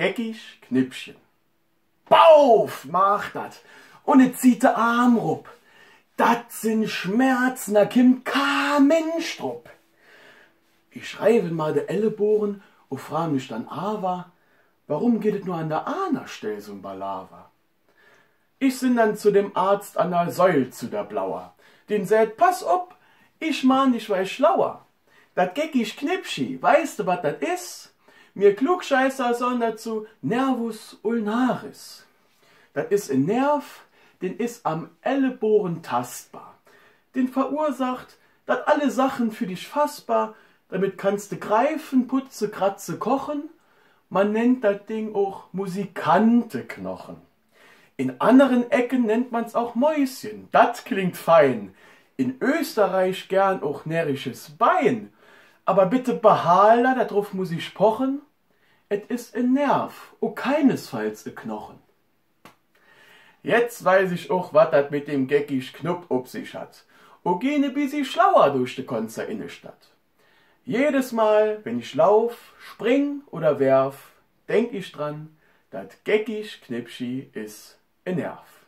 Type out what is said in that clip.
geckisch Knippchen. Bauf, macht dat. Und et zieht de Arm rup. Dat sind Schmerzen, da kimmt kein Mensch drup. Ich schreibe mal de Ellenbogen und frage mich dann aber, warum geht es nur an der Ahnerstelle so ein Balava? Ich sind dann zu dem Arzt an der Säule zu der Blauer. Den sagt, pass op, ich mahn ich weiß schlauer. Dat geckig Knipschi, weißt du, was dat is? Mir Klugscheißer sollen dazu Nervus ulnaris. Dat is ein Nerv, den is am Ellenbogen tastbar. Den verursacht, dat alle Sachen für dich fassbar, damit kannst du greifen, putze, kratze, kochen. Man nennt das Ding auch Musikanteknochen. In anderen Ecken nennt man's auch Mäuschen. Dat klingt fein. In Österreich gern auch närrisches Bein. Aber bitte behaler, darauf muss ich pochen. Et is ein Nerv, o keinesfalls ein Knochen. Jetzt weiß ich auch, wat dat mit dem geckisch Knupp ob sich hat. O gene bisi schlauer durch de Konzer Innenstadt. Jedes Mal, wenn ich lauf, spring oder werf, denk ich dran, dat geckisch Knipschi is ein Nerv.